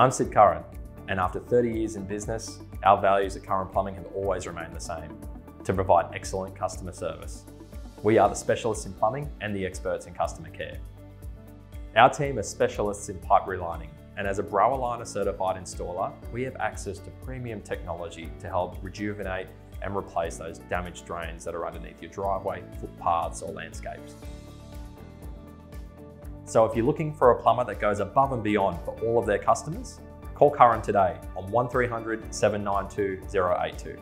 I'm Sid Curran, and after 30 years in business, our values at Curran Plumbing have always remained the same to provide excellent customer service. We are the specialists in plumbing and the experts in customer care. Our team are specialists in pipe relining, and as a Brouwer certified installer, we have access to premium technology to help rejuvenate and replace those damaged drains that are underneath your driveway, footpaths, or landscapes. So if you're looking for a plumber that goes above and beyond for all of their customers, call Curran today on 1300 792 082.